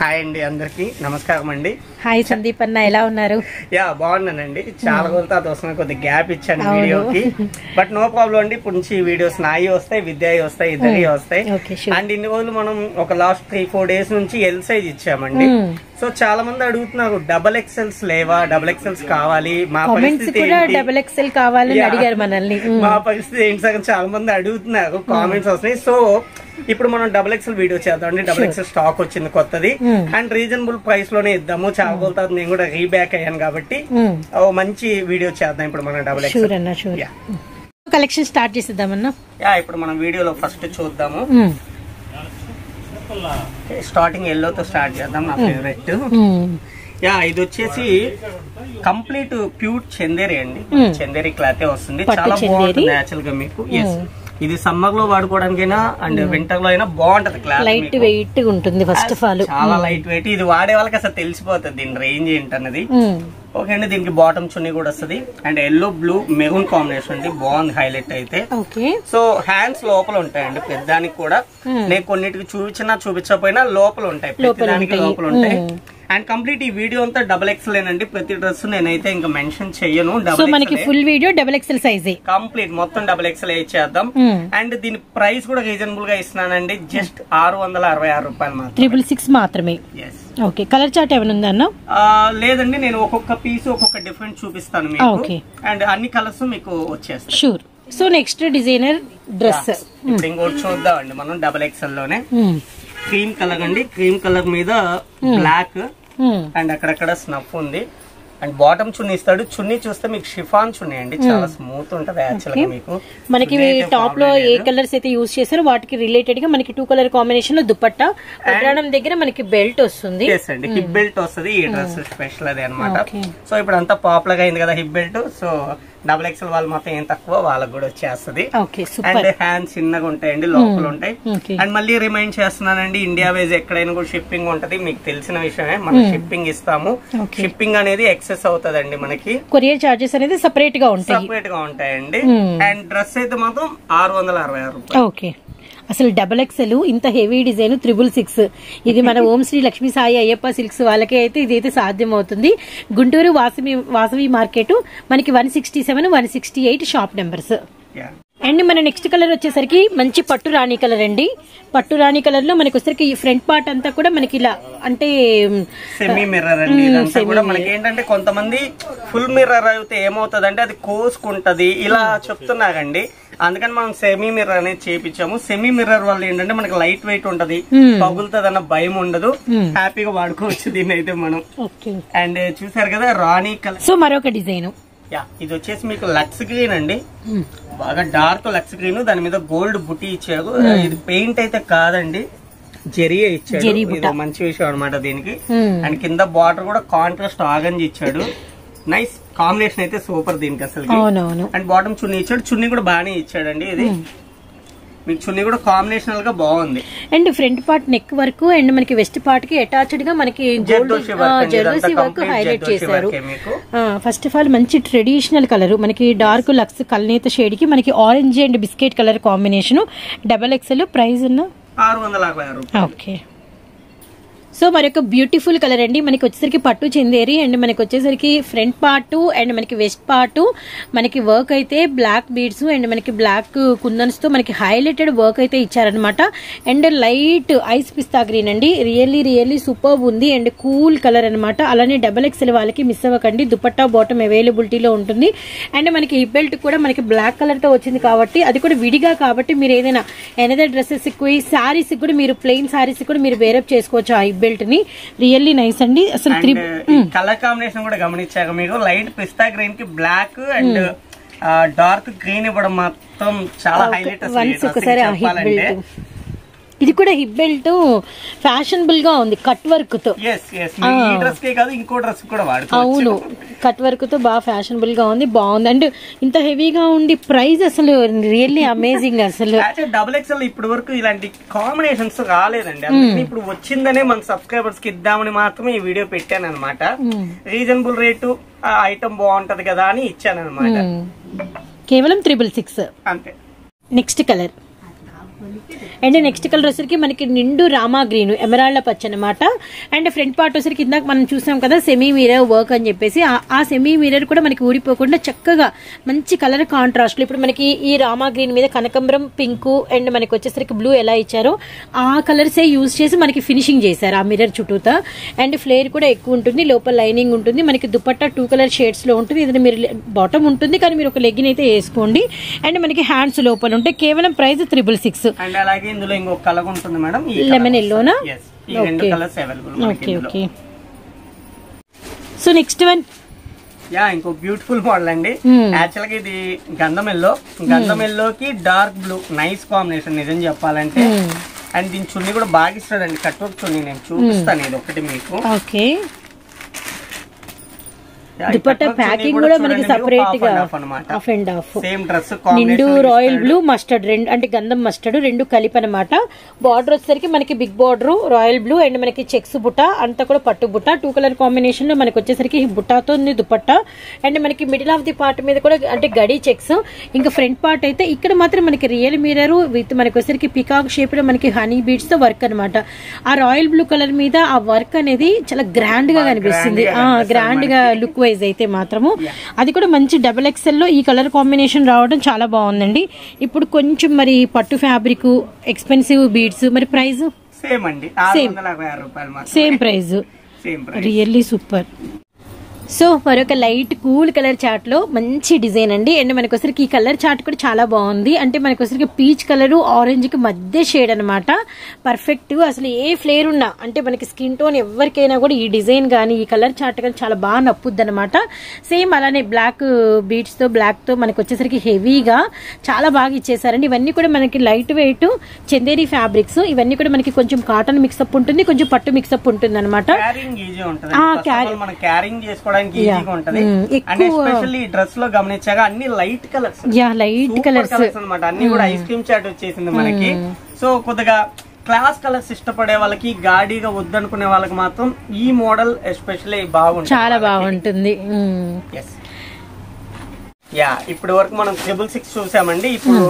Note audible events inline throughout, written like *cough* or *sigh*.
Hi అండి అందరికి. నమస్కారం అండి. హాయ్ సందీప్ అన్న ఎలా ఉన్నారు? యా బాగున్నానండి. చాలా రోజుల తర్వాత వస్తున్నా కొద్దిగా గ్యాప్ ఇచ్చాను. వీడియోకి. బట్ నో ప్రాబ్లం అండి ఇప్పుడు నుంచి వీడియోస్ నాయి వస్తాయి విద్యాయి వస్తాయి ఇద్దరి వస్తాయి. అండ్ ఇన్ని రోజులు మనం ఒక లాస్ట్ త్రీ ఫోర్ డేస్ నుంచి ఎల్ సైజ్ ఇచ్చామండి. సో చాలా మంది అడుగుతున్నారు డబల్ ఎక్సెల్స్ లేవా? డబల్ ఎక్సెల్స్ కావాలి? మా పరిస్థితి? డబుల్ ఎక్సెల్ కావాలని. అడిగారు మనల్ని. *laughs* మా పరిస్థితి ఏంటి సగం చాలా మంది అడుగుతున్నారు కామెంట్స్ వస్తున్నాయి. సో ఇప్పుడు మనం డబుల్ ఎక్సెల్ వీడియో చేద్దాం అండి. డబుల్ ఎక్సెల్ స్టాక్ వచ్చింది కొత్తది. అండ్ రీజనబుల్ ప్రైస్లోనే ఇద్దాము. చాలా రోజుల తర్వాత నేను కూడా రీబ్యాక్ అయ్యాను కాబట్టి మంచి వీడియో చేద్దాం ఇప్పుడు మనం డబుల్ ఎక్సెల్. కలెక్షన్ స్టార్ట్ చేసేద్దామన్నా? యా ఇప్పుడు మనం వీడియోలో ఫస్ట్ చూద్దాము. స్టార్టింగ్ ఎల్లోతో స్టార్ట్ చేద్దాం నా ఫేవరెట్. యా ఇది వచ్చేసి కంప్లీట్ ప్యూర్ చందేరి అండి. చందేరి క్లాతే వస్తుంది. చాలా. బాగుంటుంది యాక్చువల్గా మీకు. ఎస్ ఇది సమ్మర్లో వాడుకోవడానికైనా అండ్ వింటర్లో అయినా బాగుంటది క్లాత్ లైట్ వెయిట్ ఉంటుంది ఫస్ట్ ఆఫ్ ఆల్ చాలా లైట్ వెయిట్ ఇది వాడే వాళ్ళకి అసలు తెలిసిపోతుంది దీని రేంజ్ ఏంటన్నది. ఓకే అండి దీనికి బాటమ్ చున్నీ కూడా వస్తుంది and yellow blue maroon combination అండి బాగుంది హైలైట్ అయితే ఓకే సో హ్యాండ్స్ లోపల ఉంటాయండి పెద్దానికి కూడా. నేను కొన్నిటికి చూపించినా చూపించకపోయినా లోపల ఉంటాయి ఉంటాయి. లోపల ఉంటాయి. అండ్ కంప్లీట్ ఈ వీడియో అంతా డబుల్ ఎక్స్ఎల్ అండి ప్రతి డ్రెస్ నేనైతే ఇంకా మెన్షన్ చెయ్యను. సో డబుల్ మనకి ఫుల్ వీడియో డబుల్ ఎక్సెల్ సైజే కంప్లీట్ మొత్తం డబుల్ ఎక్స్ఎల్ ఇచ్చేద్దాం. అండ్ దీని ప్రైస్ కూడా రీజనబుల్గా ఇస్తున్నానండి. జస్ట్ ఆరు వందల అరవై ఆరు రూపాయలు త్రిబుల్ సిక్స్ మాత్రమే. ఓకే కలర్ చార్ట్ ఏమైనా ఉందా అన్న? లేదండి. నేను ఒక్కొక్క పీస్ ఒక్కొక్క డిఫరెంట్ చూపిస్తాను మీకు. అండ్ అన్ని కలర్స్ మీకు వచ్చేస్తాయి. Sure so next designer dress ఇప్పుడు ఇంకోటి చూద్దామండి మనం డబల్ ఎక్స్ఎల్లోనే. క్రీమ్ కలర్ అండి. క్రీమ్ కలర్ మీద బ్లాక్ అండ్ అక్కడక్కడ స్నఫ్ ఉంది. అండ్ బాటమ్ చున్నీ ఇస్తాడు. చున్నీ చూస్తే మీకు షిఫాన్ చున్నీ అండి. చాలా స్మూత్ ఉంటది యాక్చువల్గా మీకు. మనకి టాప్లో ఏ. కలర్స్ అయితే యూజ్ చేశారో వాటికి రిలేటెడ్గా మనకి టూ కలర్ కాంబినేషన్లో దుపట్టా వడ్రాణం దగ్గర మనకి బెల్ట్ వస్తుంది. అండి. హిప్ బెల్ట్ వస్తుంది. ఈ డ్రెస్ స్పెషల్ అది అనమాట. సో ఇప్పుడు అంతా పాపులర్గా అయింది కదా hip belt so double XL వాళ్ళు మొత్తం ఏం తక్కువ వాళ్ళకి కూడా వచ్చేస్తుంది. అండ్ హ్యాండ్స్ చిన్నగా ఉంటాయండి లోపల ఉంటాయి. Okay. అండ్ మళ్ళీ రిమైండ్ చేస్తున్నానండి ఇండియా వైజ్ ఎక్కడైనా కూడా షిప్పింగ్ ఉంటది. మీకు తెలిసిన విషయమే మనం షిప్పింగ్ ఇస్తాము. Okay. షిప్పింగ్ అనేది ఎక్సెస్ అవుతుందండి మనకి. కొరియర్ చార్జెస్ అనేది సెపరేట్గా ఉంటాయి. సపరేట్గా ఉంటాయండి. Hmm. అండ్ డ్రెస్ అయితే మాత్రం ఆరు వందల అరవై ఆరు అసలు డబల్ ఎక్స్ఎల్ ఇంత హెవీ డిజైన్ త్రిబుల్ సిక్స్ ఇది మన ఓం శ్రీ లక్ష్మీ సాయి అయ్యప్ప సిల్క్స్ వాళ్ళకి అయితే ఇదైతే సాధ్యం అవుతుంది గుంటూరు వాసవి వాసవి మార్కెట్ మనకి one sixty seven one sixty eight shop numbers. And మన నెక్స్ట్ కలర్ వచ్చేసరికి మంచి పట్టు రాణి కలర్ అండి. పట్టు రాణి కలర్లో మనకి వచ్చేసరికి ఈ ఫ్రంట్ పార్ట్ అంతా కూడా మనకి ఇలా అంటే సెమీ మిర్రర్ అండి ఇదంతా కూడా మనకి ఏంటంటే కొంతమంది ఫుల్ మిర్రర్ అయితే ఏమవుతుంది అంటే అది కోసుకుంటది. ఇలా చెప్తున్నారండి. అందుకని మనం సెమీ మిర్రర్ అనేది చేపించాము. సెమీ మిర్రర్ వల్ల ఏంటంటే మనకి లైట్ వెయిట్ ఉంటది. పగులుతుంది అన్న భయం ఉండదు. హ్యాపీగా వాడుకోవచ్చు దీన్ని అయితే మనం అండ్ చూసారు కదా రాణి కలర్ సో మరొక డిజైన్ యా ఇది వచ్చేసి మీకు లక్స్ గ్రీన్ అండి. బాగా డార్క్ లక్స్ గ్రీన్ దాని మీద గోల్డ్ బుట్టి ఇచ్చారు. ఇది పెయింట్ అయితే కాదండి. జెరియే ఇచ్చాడు. మంచి విషయం అనమాట దీనికి. అండ్ కింద బార్డర్ కూడా కాంట్రాస్ట్ ఆగంజ్ ఇచ్చాడు. నైస్ కాంబినేషన్ అయితే సూపర్ దీనికి అసలు అండ్ బాటమ్ చున్నీ ఇచ్చాడు. చున్నీ కూడా బాగానే ఇచ్చాడండి ఇది. మీకు చున్నీ కూడా కాంబినేషనల్గా బాగుంది. అండ్ ఫ్రంట్ పార్ట్ నెక్ వరకు అండ్ మనకి వెస్ట్ పార్ట్కి అటాచ్డ్గా మనకి వర్క్. జర్దోసి హైలైట్ చేశారు. ఫస్ట్ ఆఫ్ ఆల్ మంచి ట్రెడిషనల్ కలర్ మనకి డార్క్ లక్స్ కల్నేత షేడ్కి మనకి orange and biscuit colour combination double XL price ఉన్న ఆరు వందల ఓకే సో మరి బ్యూటిఫుల్ కలర్ అండి. మనకి వచ్చేసరికి పట్టు చెందేరి అండ్ మనకి వచ్చేసరికి ఫ్రంట్ పార్ట్ అండ్ మనకి వెస్ట్ పార్ట్. మనకి వర్క్ అయితే బ్లాక్ బీడ్స్ అండ్ మనకి బ్లాక్ కుందన్స్తో మనకి హైలైటెడ్ వర్క్ అయితే ఇచ్చారనమాట and light ice pista green అండి. రియల్లీ రియల్లీ సూపర్ ఉంది అండ్ కూల్ కలర్ అనమాట అలానే డబల్ ఎక్స్ఎల్ వాళ్ళకి మిస్ అవ్వకండి. దుపట్టా బాటమ్ అవైలబిలిటీలో ఉంటుంది. అండ్ మనకి హిప్ బెల్ట్ కూడా మనకి బ్లాక్ కలర్తో వచ్చింది కాబట్టి అది కూడా విడిగా కాబట్టి మీరు ఏదైనా ఎనదర్ డ్రెస్సెస్కి శారీస్ కూడా మీరు ప్లెయిన్ శారీస్ కూడా మీరు వేరప్ చేసుకోవచ్చు ఆ హిప్ బెల్ట్ని రియల్లీ నైస్ అండి. అసలు త్రీ కలర్ కాంబినేషన్ కూడా గమనించాక మీకు లైట్ పిస్తా గ్రీన్కి బ్లాక్ అండ్ డార్క్ గ్రీన్ ఇవ్వడం మాత్రం చాలా హైలైట్ ఒకసారి ఆ హిప్ చెప్పాలంటే బెల్ట్ ఇది కూడా హిప్ బెల్ట్ ఫ్యాషనబుల్గా ఉంది కట్ వర్క్తో అవును. కట్ వర్క్తో బాగా ఫ్యాషనబుల్గా ఉంది బాగుంది. అండ్ ఇంత హెవీగా ఉండి ప్రైస్ అసలు రియల్లీ అమేజింగ్ అసలు. *laughs* డబుల్ ఎక్స్ఎల్ ఇప్పటి వరకు ఇలాంటి కాంబినేషన్స్ రాలేదండి. ఇప్పుడు వచ్చిందనే మన సబ్స్క్రైబర్స్కి ఇద్దామని మాత్రమే ఈ వీడియో పెట్టాను అనమాట రీజనబుల్ రేటు ఐటమ్ బాగుంటది కదా అని ఇచ్చాను అనమాట కేవలం త్రిబుల్ సిక్స్ అంతే. Next colour and next colour వచ్చరికి మనకి నిండు రామా గ్రీన్ ఎమరాల్డ్ పచ్చ అనమాట అండ్ ఫ్రంట్ పార్ట్ వచ్చరికి ఇందాక మనం చూసాం కదా సెమీ మిరర్ వర్క్ అని చెప్పేసి. ఆ- సెమీ మిరర్ కూడా మనకి ఊడిపోకుండా చక్కగా మంచి కలర్ కాంట్రాస్ట్లు ఇప్పుడు మనకి ఈ రామా గ్రీన్ మీద కనకంబరం పింక్ అండ్ మనకి వచ్చేసరికి బ్లూ ఎలా ఇచ్చారో ఆ కలర్సే యూజ్ చేసి మనకి ఫినిషింగ్ చేశారు ఆ మిర్రర్ చుట్టూతా. అండ్ ఫ్లేర్ కూడా ఎక్కువ ఉంటుంది లోపల లైనింగ్ ఉంటుంది. మనకి దుపట్టా టూ కలర్ షేడ్స్లో ఉంటుంది. ఏదైనా మీరు బాటమ్ ఉంటుంది కానీ మీరు ఒక లెగ్గిన్ అయితే వేసుకోండి. అండ్ మనకి హ్యాండ్స్ లోపల ఉంటే కేవలం ప్రైస్ త్రిబుల్ సిక్స్ అండ్ అలాగే ఇందులో ఇంకొక కలర్ ఉంటుంది మేడం ఈ Lemon yellow నా? Yes. ఈ రెండు Okay. Colours available okay okay so next one yeah ఇంకో బ్యూటిఫుల్ మోడల్ అండి. Hmm. యాక్చువల్గా ఇది గంధం ఎల్లో గంధం ఎల్లోకి డార్క్ బ్లూ నైస్ కాంబినేషన్ నిజం చెప్పాలంటే. అండ్ దీని చున్నీ కూడా బాగా ఇస్తాడండి. కట్ వర్క్ చున్నీ నేను చూపిస్తాను ఇది ఒకటి మీకు. ఓకే దుపట్టా ప్యాకింగ్ కూడా మనకి సపరేట్గా half and half same dress నిండు రాయల్ బ్లూ మస్టర్డ్ రెండు అంటే గంధం మస్టర్డ్ రెండు కలిపి అనమాట బార్డర్ వచ్చేసరికి మనకి big border royal blue and మనకి చెక్స్ బుట్ట అంతా కూడా పట్టు బుట్ట. టూ కలర్ కాంబినేషన్లో మనకి వచ్చేసరికి బుట్టాతో ఉంది దుపట్టా. అండ్ మనకి మిడిల్ ఆఫ్ ది పార్ట్ మీద కూడా అంటే గడి చెక్స్ ఇంకా ఫ్రంట్ పార్ట్ అయితే ఇక్కడ మాత్రం మనకి రియల్ మిరర్ విత్ మనకి వచ్చేసరికి పికాక్ షేప్లో మనకి హనీ బీడ్స్తో వర్క్ అనమాట ఆ రాయల్ బ్లూ కలర్ మీద ఆ వర్క్ అనేది చాలా గ్రాండ్గా కనిపిస్తుంది. grand గా కనిపిస్తుంది గ్రాండ్గా లుక్ వైజ్ అయితే మాత్రము. అది కూడా మంచి డబుల్ ఎక్సెల్లో ఈ కలర్ కాంబినేషన్ రావడం చాలా బాగుందండి. ఇప్పుడు కొంచెం మరి పట్టు ఫ్యాబ్రిక్ ఎక్స్పెన్సివ్ బీడ్స్ మరి ప్రైస్ సేమ్ అండి. Same same price really super so మరొక లైట్ కూల్ కలర్ చార్ట్లో మంచి డిజైన్ అండి. అండ్ మనకి వచ్చరికి ఈ కలర్ చార్ట్ కూడా చాలా బాగుంది. అంటే మనకి వచ్చరికి పీచ్ కలర్ ఆరెంజ్కి మధ్య షేడ్ అనమాట పర్ఫెక్ట్ అసలు ఏ ఫ్లేర్ ఉన్నా అంటే మనకి స్కిన్ టోన్ ఎవరికైనా కూడా ఈ డిజైన్ కానీ ఈ కలర్ చార్ట్ కానీ చాలా బాగా నప్పుద్ది అనమాట సేమ్ అలానే బ్లాక్ బీట్స్తో బ్లాక్తో మనకి వచ్చేసరికి హెవీగా చాలా బాగా ఇచ్చేసారండి. ఇవన్నీ కూడా మనకి లైట్ వెయిట్ చందేరి ఫ్యాబ్రిక్స్ ఇవన్నీ కూడా మనకి కొంచెం కాటన్ మిక్సప్ ఉంటుంది కొంచెం పట్టు మిక్సప్ ఉంటుంది అనమాట క్యారింగ్ చేసుకోవడానికి ఈజీగా ఉంటది. Mm, అండ్ ఎస్పెషల్లీ డ్రెస్లో గమనించాక అన్ని లైట్ కలర్స్ లైట్ కలర్స్ అనమాట అన్ని కూడా ఐస్ క్రీమ్ చాట్ వచ్చేసింది మనకి. సో కొద్దిగా క్లాస్ కలర్స్ ఇష్టపడే వాళ్ళకి గాడిగా వద్దనుకునే వాళ్ళకి మాత్రం ఈ మోడల్ ఎస్పెషల్లీ బాగుంటుంది. చాలా బాగుంటుంది. ఎస్ యా ఇప్పుడు వరకు మనం ట్రిపుల్ సిక్స్ చూసామండి. ఇప్పుడు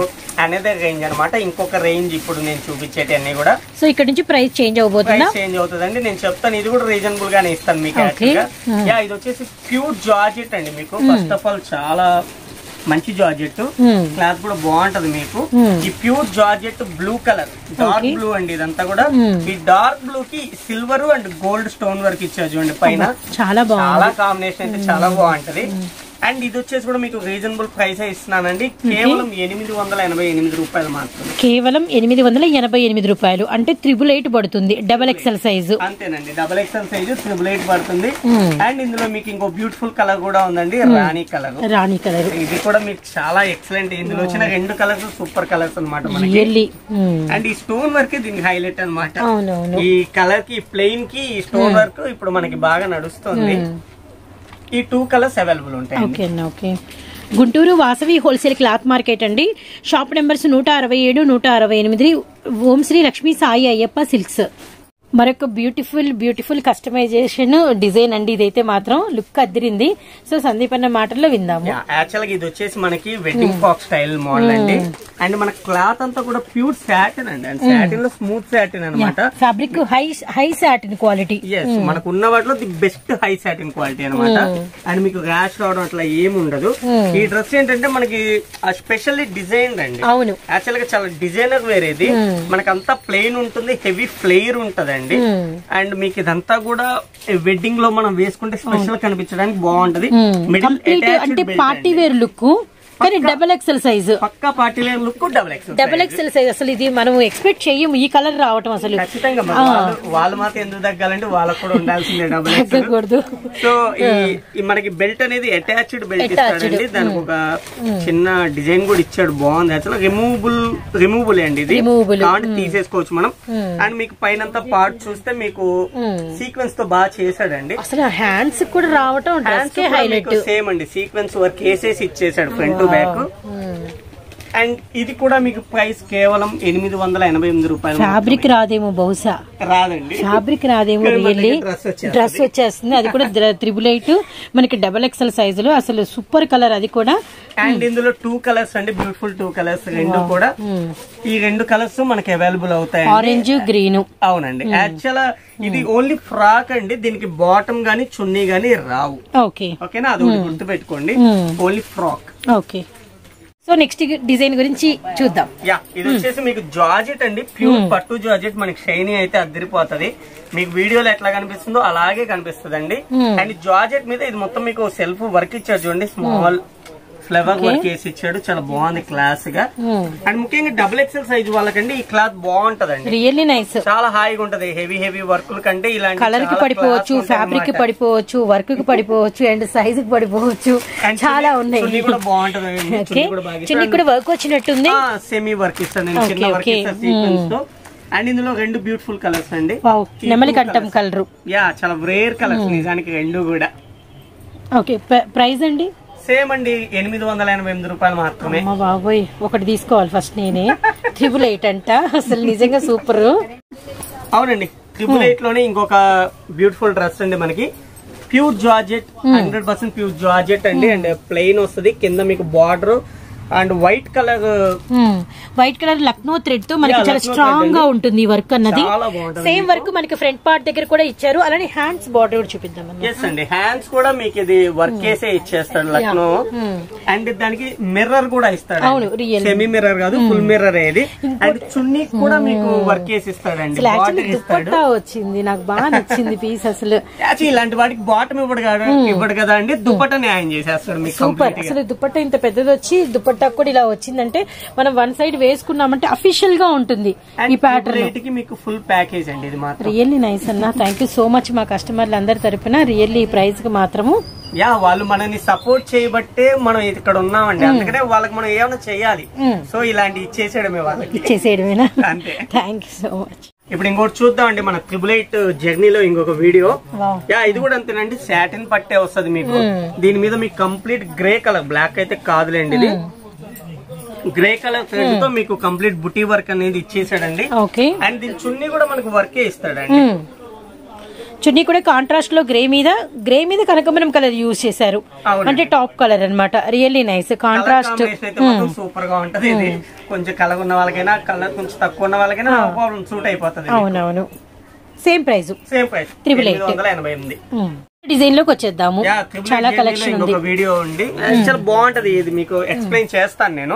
అనేది రేంజ్ అన్నమాట. ఇంకొక రేంజ్ ఇప్పుడు నేను చూపించేటి అన్ని కూడా సో ఇక్కడ నుంచి ప్రైస్ చేంజ్ అవబోతుందా? ప్రైస్ చేంజ్ అవుతుందండి. నేను చెప్తాను. ఇది కూడా రీజనబుల్ గానే ఇస్తాను మీకు గా. యా ఇది వచ్చేసి ప్యూర్ జార్జెట్ అండి మీకు. ఫస్ట్ ఆఫ్ ఆల్ చాలా మంచి జార్జెట్. క్లాత్ కూడా బాగుంటది మీకు. Hmm. ఈ pure georgette blue colour dark blue అండి ఇదంతా కూడా. Hmm. ఈ డార్క్ బ్లూ కి silver and gold stone work ఇచ్చారు చూడండి పైన. చాలా చాలా కాంబినేషన్ అయితే చాలా బాగుంటది. అండ్ ఇది వచ్చేసి కూడా మీకు రీజనబుల్ ప్రైస్ ఇస్తున్నానండి. కేవలం ఎనిమిది వందల ఎనభై ఎనిమిది రూపాయలు మాత్రమే. కేవలం ఎనిమిది వందల ఎనభై ఎనిమిది రూపాయలు. అంటే త్రిబుల్ ఎయిట్ పడుతుంది. డబల్ ఎక్సెల్ సైజు అంతేనండి. Double XL size triple eight పడుతుంది. Hmm. అండ్ ఇందులో మీకు ఇంకో బ్యూటిఫుల్ కలర్ కూడా ఉందండి. రాణి కలర్ రాణి కలర్ ఇది కూడా మీకు చాలా ఎక్సలెంట్ ఇందులో వచ్చిన రెండు కలర్స్ సూపర్ కలర్స్ అన్నమాట మనకి. అండ్ ఈ స్టోన్ వర్క్ దీనికి హైలైట్ అన్నమాట. అవునవును. ఈ కలర్కి ప్లెయిన్కి ఈ స్టోన్ వర్క్ ఇప్పుడు మనకి బాగా నడుస్తుంది. ఈ టూ కలర్స్ అవైలబుల్ ఉంటాయి ఓకే అండి okay Guntur Vasavi wholesale cloth market అండి. షాప్ నెంబర్స్ నూట అరవై ఏడు నూట అరవై ఎనిమిది. ఓం శ్రీ లక్ష్మీ సాయి అయ్యప్ప సిల్క్స్. మరొక బ్యూటిఫుల్ బ్యూటిఫుల్ కస్టమైజేషన్ డిజైన్ అండి ఇదైతే మాత్రం. లుక్ అదిరింది సో సందీప్ అన్న మాటల్లో విందాము. యాక్చువల్గా ఇది వచ్చేసి మనకి వెడ్డింగ్ ఫాక్ స్టైల్ మోడల్ అండి. అండ్ మన క్లాత్ అంతా కూడా ప్యూర్ సాటిన్ అండి. అండ్ సాటిన్లో స్మూత్ సాటిన్ అన్నమాట. Fabric high high satin quality మనకు ఉన్న వాటిలో the best high satin quality అనమాట అండ్ మీకు ర్యాష్ రావడం అట్లా ఏమి ఉండదు. ఈ డ్రెస్ ఏంటంటే మనకి స్పెషల్లీ డిజైన్ అండి. అవును. యాక్చువల్గా చాలా డిజైనర్ వేరేది. మనకంతా ప్లెయిన్ ఉంటుంది హెవీ ఫ్లేర్ ఉంటదండి. అండ్. మీకు ఇదంతా కూడా వెడ్డింగ్లో మనం వేసుకుంటే స్పెషల్ కనిపించడానికి బాగుంటది. మిడిల్ అంటే పార్టీ వేర్ లుక్ కానీ డబల్ ఎక్సెల్ సైజు పక్కా party wear look double X double XL size అసలు ఇది మనం ఎక్స్పెక్ట్ చెయ్యము. ఈ కలర్ రావటం అసలు. ఖచ్చితంగా వాళ్ళు మాత్రం ఎందుకు తగ్గాలంటే వాళ్ళకు కూడా ఉండాల్సిందే డబుల్ తగ్గకూడదు. సో ఈ మనకి బెల్ట్ అనేది అటాచ్డ్ బెల్ట్ ఇస్తాడండి. దానికి ఒక చిన్న డిజైన్ కూడా ఇచ్చాడు. బాగుంది. అసలు రిమూవబుల్ రిమూవబుల్ అండి ఇది. కాబట్టి తీసేసుకోవచ్చు మనం. అండ్ మీకు పైన పార్ట్ చూస్తే మీకు సీక్వెన్స్తో బాగా చేశాడండి. అసలు హ్యాండ్స్ కూడా రావటం సేమ్ అండి. సీక్వెన్స్ వర్క్ వేసేసి ఇచ్చేసాడు ఫ్రంట్ బ్యాక్ అండ్ ఇది కూడా మీకు ప్రైస్ కేవలం ఎనిమిది వందల ఎనభై ఎనిమిది రూపాయలు ఫ్యాబ్రిక్ రాదేమో బహుశా. రాదండి. ఫ్యాబ్రిక్ రాదేమో రియల్లీ. డ్రెస్ వచ్చేస్తుంది. అది కూడా త్రిబుల్ ఎయిట్. మనకి డబల్ ఎక్సెల్ సైజులో. అసలు సూపర్ కలర్ అది కూడా. అండ్ ఇందులో టూ కలర్స్ అండి. బ్యూటిఫుల్ టూ కలర్స్ రెండు కూడా. ఈ రెండు కలర్స్ మనకి అవైలబుల్ అవుతాయి ఆరెంజ్ గ్రీన్ అవునండి. యాక్చువల్ ఇది ఓన్లీ ఫ్రాక్ అండి. దీనికి బాటమ్ గానీ చున్నీ గానీ రావు. ఓకే ఓకేనా అది ఒకటి గుర్తు పెట్టుకోండి only frock okay so next design గురించి చూద్దాం. యా ఇది వచ్చేసి మీకు జార్జెట్ అండి. ప్యూర్ పట్టు జార్జెట్ మనకి షైనీ అయితే అద్దరిపోతది మీకు వీడియోలో ఎట్లా కనిపిస్తుందో అలాగే కనిపిస్తుంది అండి అండ్ జార్జెట్ మీద ఇది మొత్తం మీకు సెల్ఫ్ వర్క్ ఇచ్చాడు చూడండి స్మాల్ ఫ్లవర్ వర్క్ వేసి ఇచ్చాడు. చాలా బాగుంది క్లాస్గా. అండ్ ముఖ్యంగా డబుల్ ఎక్సెల్ సైజ్ వాళ్ళకండి ఈ క్లాత్ బాగుంటదండి. రియల్లీ నైస్ చాలా హాయిగా ఉంటది. హెవీ హెవీ వర్క్ కంటే ఇలాంటి కలర్కి పడిపోవచ్చు ఫ్యాబ్రిక్కి. పడిపోవచ్చు వర్క్కి పడిపోవచ్చు అండ్ సైజ్కి పడిపోవచ్చు. చాలా ఉన్నాయి. చున్నీ కూడా బాగుంటది ఓకే చున్నీ *laughs* కూడా బాగా చున్నీ కూడా వర్క్ వచ్చినట్టుంది. సెమీ వర్క్ ఇస్తాను చిన్న వర్క్ సీక్వెన్స్తో. అండ్ ఇందులో రెండు బ్యూటిఫుల్ కలర్స్ అండి. నెమలి కంఠం కలరు యా చాలా రేర్ కలర్స్ నిజానికి రెండు కూడా. ఓకే ప్రైస్ అండి? సేమ్ అండి ఎనిమిది వందల ఎనభై ఎనిమిది రూపాయలు మాత్రమే. బాబోయ్ ఒకటి తీసుకోవాలి ఫస్ట్ నేనే. త్రిబుల్ ఎయిట్ అంట. అసలు నిజంగా సూపర్ అవునండి ట్రిపుల్ ఎయిట్లోనే ఇంకొక బ్యూటిఫుల్ డ్రెస్ అండి మనకి. Pure georgette hundred percent pure georgette అండి. అండ్ ప్లెయిన్ వస్తుంది. కింద మీకు border and white colour white colour Lucknow థ్రెడ్తో మనకి చాలా స్ట్రాంగ్గా ఉంటుంది వర్క్ అన్నది. సేమ్ వర్క్ మనకి ఫ్రంట్ పార్ట్ దగ్గర కూడా ఇచ్చారు. అలానే హ్యాండ్స్ బార్డర్ కూడా చూపిద్దాం ఎస్ అండి. హ్యాండ్స్ కూడా మీకు ఇది వర్క్ చేసే ఇచ్చేస్తాడు లక్నో. అండ్ దానికి మిర్రర్ కూడా ఇస్తాడు అవును. సెమీ మిర్రర్ కాదు ఫుల్ మిర్రర్ ఇది అండ్ చున్నీ కూడా మీకు వర్క్ చేసి ఇస్తాడండి. వచ్చింది. నాకు బాగా నచ్చింది పీస్ అసలు. ఇలాంటి వాటికి బాటమ్ ఇవ్వడు కదా ఇవ్వడు కదా అండి. దుపట్టా న్యాయం చేసేస్తాడు మీకు సూపర్ అసలు దుపట్టా ఇంత పెద్దది వచ్చి దుపట్టా కూడా ఇలా వచ్చిందంటే మనం వన్ సైడ్ వేసుకున్నామంటే అఫీషియల్గా ఉంటుంది ఈ ప్యాటర్న్ మీకు ఫుల్ ప్యాకేజ్ అండి ఇది మాత్రం. రియల్లీ నైస్ అన్న. థ్యాంక్ యూ సో మచ్ మా కస్టమర్లు అందరి తరపున. రియల్లీ ఈ ప్రైస్కి మాత్రము. యా వాళ్ళు మనని సపోర్ట్ చేయబట్టే మనం ఇక్కడ ఉన్నామండి. అందుకనే వాళ్ళకి మనం ఏమైనా చేయాలి. సో ఇలాంటి ఇచ్చేసేయడమే వాళ్ళకి. ఇచ్చేసేయడమేనా? అంతే. థ్యాంక్ యూ సో మచ్ ఇప్పుడు ఇంకోటి చూద్దామండి. మన ట్రిపుల్ ఎయిట్ జర్నీలో ఇంకొక వీడియో యా ఇది కూడా అంతేనండి. సాటిన్ పట్టే వస్తుంది మీకు. దీని మీద మీకు కంప్లీట్ గ్రే కలర్ బ్లాక్ అయితే కాదులేండి ఇది. గ్రే కలర్ థ్రెడ్తో మీకు కంప్లీట్ బుటీ వర్క్ అనేది ఇచ్చేసాడండి. ఓకే అండ్ దీని చున్నీ కూడా మనకు వర్కే ఇస్తాడండి. చున్నీ కూడా కాంట్రాస్ట్లో గ్రే మీద గ్రే మీద కనకమరం కలర్ యూజ్ చేశారు. అంటే టాప్ కలర్ అన్నమాట. రియల్లీ నైస్ కాంట్రాస్ట్ సూపర్గా ఉంటది ఇది. కొంచెం కలర్ ఉన్న వాళ్ళకైనా కలర్ కొంచెం తక్కువ ఉన్న వాళ్ళకైనా సూట్ అయిపోతుంది అవునవును. Same price same price eight. ఎనిమిది వందల ఎనభై ఎనిమిది. డిజైన్లోకి వచ్చేద్దాము. చాలా కలెక్షన్ ఉంది. వీడియో ఉంది. చాలా బాగుంటది ఇది మీకు ఎక్స్ప్లెయిన్ చేస్తాను నేను.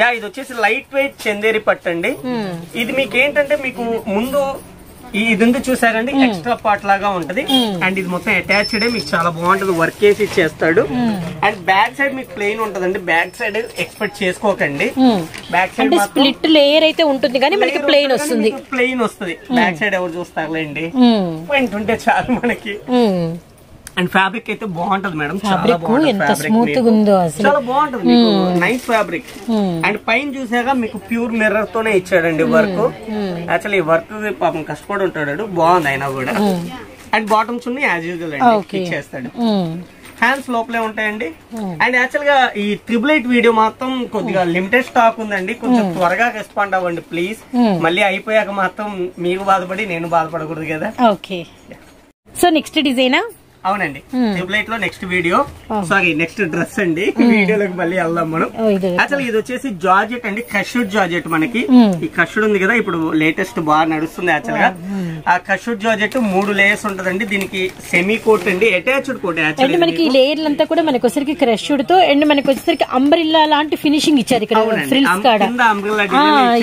యా ఇది వచ్చేసి లైట్ వెయిట్ చందేరి పట్టండి ఇది మీకు ఏంటంటే మీకు ముందు ఈ ఇది ఉంది చూసారండి ఎక్స్ట్రా పార్ట్ లాగా ఉంటది. అండ్ ఇది మొత్తం అటాచ్డ్ మీకు చాలా బాగుంటది వర్క్ చేసి ఇచ్చేస్తాడు. అండ్ బ్యాక్ సైడ్ మీకు ప్లెయిన్ ఉంటదండి. బ్యాక్ సైడ్ ఎక్స్పెక్ట్ చేసుకోకండి. బ్యాక్ సైడ్ స్ప్లిట్ లేయర్ అయితే ఉంటుంది కానీ మనకి ప్లెయిన్ వస్తుంది. ప్లెయిన్ వస్తుంది. బ్యాక్ సైడ్ ఎవరు చూస్తారులేండి. పాయింట్ ఉంటే చాలు మనకి. అండ్ ఫ్యాబ్రిక్ అయితే బాగుంటది మేడం చాలా బాగుంటది. చాలా బాగుంటది మీకు నైస్ ఫ్యాబ్రిక్ అండ్ పైన చూసాక మీకు ప్యూర్ మిర్రర్ తోనే ఇచ్చాడండి వర్క్ యాక్చువల్లీ ఈ వర్క్ పాపం కష్టపడి ఉంటాడు బాగుంది అయినా కూడా. అండ్ బాటమ్స్ ఉన్నాయి యాజ్ యూజువల్ అండి. ఇచ్చేస్తాడు. హ్యాండ్స్ లోపలే ఉంటాయండి. అండ్ యాక్చువల్గా ఈ ట్రిపుల్ ఎయిట్ వీడియో మాత్రం కొద్దిగా లిమిటెడ్ స్టాక్ ఉందండి. కొంచెం త్వరగా రెస్పాండ్ అవ్వండి ప్లీజ్ మళ్ళీ అయిపోయాక మాత్రం మీరు బాధపడి నేను బాధపడకూడదు కదా. ఓకే సో నెక్స్ట్ డిజైనా అవునండి. ట్రిపుల్ ఎయిట్లో next video sorry next dress అండి. వీడియోలోకి మళ్ళీ వెళ్దాం మనం. ఇది. యాక్చువల్ ఇది వచ్చేసి జార్జెట్ అండి. కషూడ్ జార్జెట్ మనకి. ఈ కషుడ్ ఉంది కదా ఇప్పుడు లేటెస్ట్ బాగా నడుస్తుంది యాక్చువల్గా. ఆ కషుడ్ జార్జెట్ మూడు లేయర్స్ ఉంటదండి. దీనికి సెమీ కోట్ అండి. అటాచ్డ్ కోట్ అండ్ యాక్చువల్లీ మనకి లేయర్లు అంతా కూడా మనకి వచ్చేసరికి క్రష్డ్తో అండ్ మనకి వచ్చేసరికి అంబ్రిల్లా లాంటి ఫినిషింగ్ ఇచ్చారు ఇక్కడ. ఫ్రిల్స్ కాడ.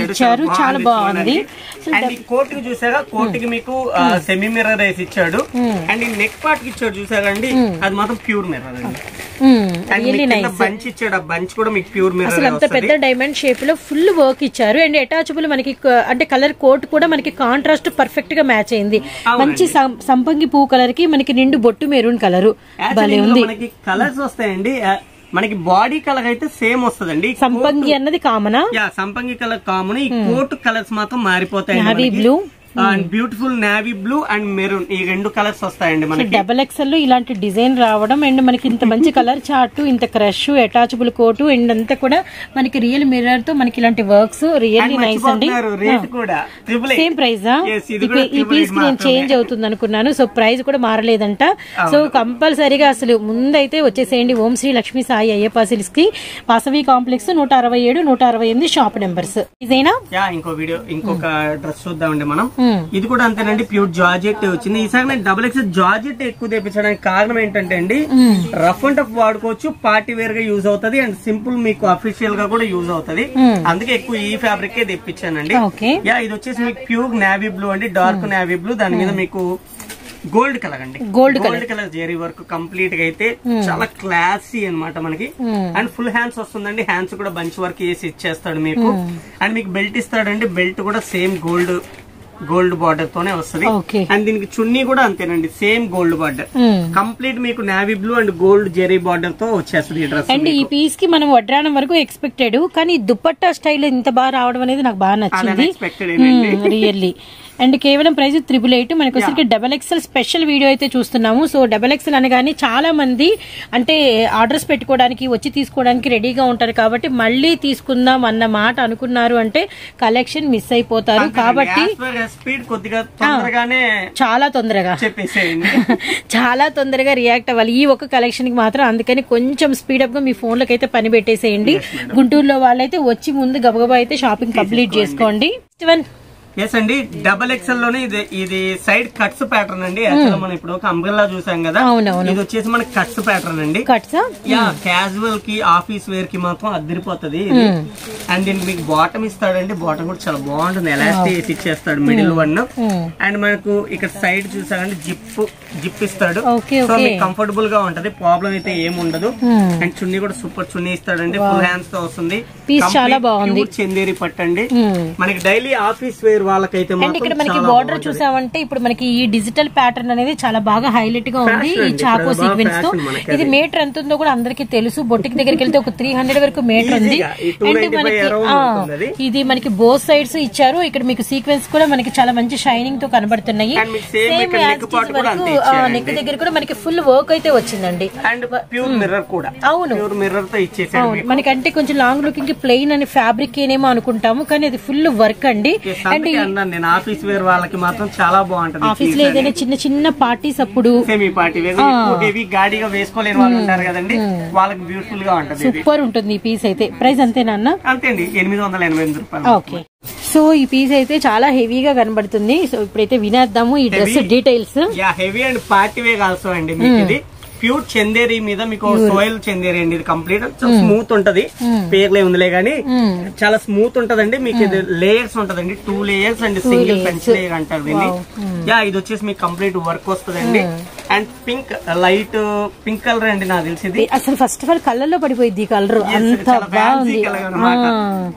ఇచ్చారు. చాలా బాగుంది అండ్ కోట్కి చూసారా? కోట్కి మీకు సెమీ మిర్రర్ వేసి ఇచ్చాడు. అండ్ నెక్ పార్ట్కి ఇచ్చాడు చూసారా అండి అది మాత్రం ప్యూర్ మిర్రర్ అండి. బంచ్ ఇచ్చాడు ఆ బంచ్ కూడా మీకు ప్యూర్ అసలు మిర్రర్ అంత పెద్ద డైమండ్ షేప్లో ఫుల్ వర్క్ ఇచ్చారు. అండ్ అటాచబుల్ మనకి అంటే కలర్ కోట్ కూడా మనకి కాంట్రాస్ట్ పర్ఫెక్ట్గా మ్యాచ్ అయింది. మంచి సంపంగి పువ్వు కలర్కి మనకి నిండు బొట్టు మెరూన్ కలర్ భలే ఉంది. మనకి కలర్స్ వస్తాయండి. మనకి బాడీ కలర్ అయితే సేమ్ వస్తదండి. సంపంగి అన్నది కామనా సంపంగి కలర్ కామన్ ఈ కోట్ కలర్స్ మాత్రం మారిపోతాయి blue. And beautiful navy blue and maroon ఈ రెండు కలర్స్ వస్తాయండి మనకి. డబల్ ఎక్స్ఎల్లో ఇలాంటి డిజైన్ రావడం అండ్ మనకి ఇంత మంచి కలర్ చార్ట్ ఇంత క్రష్ అటాచబుల్ కోటు అండ్ అంతా కూడా మనకి రియల్ మిర్రర్తో మనకి ఇలాంటి వర్క్స్ రియల్లీ నైస్ అండి. సేమ్ కూడా. ఈ పీస్ నేను. చేంజ్ అవుతుంది అనుకున్నాను సో ప్రైస్ కూడా మారలేదంట. సో కంపల్సరీగా అసలు ముందైతే వచ్చేసేయండి ఓం శ్రీ లక్ష్మీ సాయి అయ్యప్ప సిల్క్స్కి వాసవి కాంప్లెక్స్ నూట అరవై ఏడు నూట అరవై ఎనిమిది షాప్ నెంబర్స్ ఇదేనా ఇంకో వీడియో ఇంకొక డ్రెస్ చూద్దామండి మనం. ఇది కూడా అంతేనండి ప్యూర్ జార్జెట్ వచ్చింది. ఈసారి నేను డబుల్ ఎక్స్ జార్జెట్ ఎక్కువ తెప్పించడానికి కారణం ఏంటంటే అండి రఫ్ అండ్ టఫ్ వాడుకోవచ్చు పార్టీ వేర్గా యూజ్ అవుతది అండ్ సింపుల్ మీకు అఫీషియల్గా కూడా యూజ్ అవుతది. అందుకే ఎక్కువ ఈ ఫ్యాబ్రిక్ తెప్పించానండి. ఓకే యా ఇది వచ్చేసి మీకు ప్యూర్ నావీ బ్లూ అండి డార్క్ నావీ బ్లూ దాని మీద మీకు గోల్డ్ కలర్ అండి. Gold gold colour zari work కంప్లీట్గా అయితే చాలా క్లాసీ అన్నమాట మనకి. అండ్ ఫుల్ హ్యాండ్స్ వస్తుందండి హ్యాండ్స్ కూడా బంచ్ వర్క్ చేసి ఇచ్చేస్తాడు మీకు. అండ్ మీకు బెల్ట్ ఇస్తాడండి బెల్ట్ కూడా సేమ్ గోల్డ్ గోల్డ్ బార్డర్ తోనే వస్తుంది. అండ్ దీనికి చున్నీ కూడా అంతేనండి సేమ్ గోల్డ్ బార్డర్. కంప్లీట్ మీకు navy blue and gold zari బార్డర్తో వచ్చేస్తుంది ఈ డ్రెస్ అండ్ ఈ పీస్కి మనం వడ్రానం వరకు ఎక్స్పెక్టెడ్ కానీ దుపట్టా స్టైల్ ఇంత బాగా రావడం అనేది నాకు బాగా నచ్చింది. రియల్లీ *laughs* అండ్ కేవలం ప్రైస్ త్రిబుల్ ఎయిట్. మనకి వచ్చరికి డబల్ ఎక్స్ఎల్ స్పెషల్ వీడియో అయితే చూస్తున్నాము. సో డబల్ ఎక్స్ఎల్ అనగానే చాలా మంది అంటే ఆర్డర్స్ పెట్టుకోవడానికి వచ్చి తీసుకోవడానికి రెడీగా ఉంటారు కాబట్టి మళ్ళీ తీసుకుందాం అన్న మాట అనుకున్నారు అంటే కలెక్షన్ మిస్ అయిపోతారు. కాబట్టి స్పీడ్ కొద్దిగా తొందరగానే చాలా తొందరగా. *laughs* చాలా తొందరగా రియాక్ట్ అవ్వాలి. ఈ ఒక్క కలెక్షన్కి మాత్రం అందుకని కొంచెం స్పీడప్గా మీ ఫోన్లకు అయితే పని పెట్టేసేయండి. గుంటూరులో వాళ్ళైతే వచ్చి ముందు గబగబా అయితే షాపింగ్ కంప్లీట్ చేసుకోండి. One. ఎస్ అండి డబల్ ఎక్స్ఎల్లోనే ఇది ఇది సైడ్ కట్స్ ప్యాటర్న్ అండి. యాక్చువల్ మనం ఇప్పుడు ఒక అంబ్రెల్లా చూసాం కదా. ఇది వచ్చేసి మనకి కట్స్ ప్యాటర్న్ అండి. కట్సా యా క్యాజువల్కి ఆఫీస్ వేర్కి మాత్రం అదిరిపోతుంది అండ్ దీనికి మీకు బాటమ్ ఇస్తాడండి. బాటమ్ కూడా చాలా బాగుంటుంది. ఎలాస్టిక్ వేసి ఇచ్చేస్తాడు మిడిల్ వన్ అండ్ మనకు ఇక్కడ సైడ్ చూసారంటే జిప్ జిప్ ఇస్తాడు. సో మీకు కంఫర్టబుల్గా ఉంటది. ప్రాబ్లం అయితే ఏం ఉండదు. అండ్ చున్నీ కూడా సూపర్ చున్నీ ఇస్తాడండి. ఫుల్ హ్యాండ్స్తో వస్తుంది. చందేరి పట్టండి. మనకి డైలీ ఆఫీస్ వేర్ వాళ్ళకైతే అండ్ ఇక్కడ మనకి బార్డర్. చూసామంటే ఇప్పుడు మనకి ఈ డిజిటల్ ప్యాటర్న్ అనేది చాలా బాగా హైలైట్గా ఉంది. ఈ అండి, చాకో సీక్వెన్స్తో. ఇది మీటర్ ఎంత ఉందో కూడా అందరికి తెలుసు. బొట్టికి దగ్గరికి వెళ్తే ఒక త్రీ హండ్రెడ్ వరకు మీటర్ ఉంది. Easy గా, ఈ 295 అండ్ మనకి. ఇది మనకి బోత్ సైడ్స్ ఇచ్చారు. ఇక్కడ మీకు సీక్వెన్స్ కూడా మనకి చాలా మంచి షైనింగ్తో కనబడుతున్నాయి. ఇచ్చారండి. నెక్ దగ్గర కూడా మనకి ఫుల్ వర్క్ అయితే వచ్చిందండి. అండ్ ప్యూర్ మిర్రర్ కూడా. అవును. ప్యూర్ మిర్రర్తో మనకంటే కొంచెం లాంగ్ లుకింగ్కి ప్లెయిన్ అని ఫ్యాబ్రిక్ ఏనేమో అనుకుంటాము. కానీ అది ఫుల్ వర్క్ అండి. Yes, అన్నాను నేను ఆఫీస్ వేర్ వాళ్ళకి మాత్రం చాలా బాగుంటది ఆఫీస్లో ఏదైనా చిన్న చిన్న పార్టీస్ అప్పుడు సెమీ పార్టీ వేర్ గాడిగా వేసుకోలేని వాళ్ళు ఉంటారు కదండి వాళ్ళకి బ్యూటిఫుల్గా ఉంటది సూపర్ ఉంటుంది ఈ పీస్ అయితే. ప్రైస్ అంతేనా అన్న? అంతే అండి ఎనిమిది వందల ఎనభై ఎనిమిది రూపాయలు ఓకే సో ఈ పీస్ అయితే చాలా హెవీగా కనబడుతుంది. సో ఇప్పుడైతే వినేద్దాము ఈ dress? Details heavy and party wear also అండి ఇది. ప్యూర్ చందేరి మీద మీకు సోయల్ చందేరి అండి. ఇది కంప్లీట్ స్మూత్ ఉంటది. పేర్లే ఉందిలే గానీ చాలా స్మూత్ ఉంటదండి. మీకు ఇది లేయర్స్ ఉంటదండి. టూ లేయర్స్ అండ్ సింగిల్ పెన్స్ లేయర్ అంటారు దీన్ని. యా ఇది వచ్చేసి మీకు కంప్లీట్ వర్క్ వస్తుందండి. And pink light pink colour అండి నాకు తెలిసింది. అసలు ఫస్ట్ ఆఫ్ ఆల్ కలర్లో పడిపోయింది ఈ కలర్ అంత బాగుంది.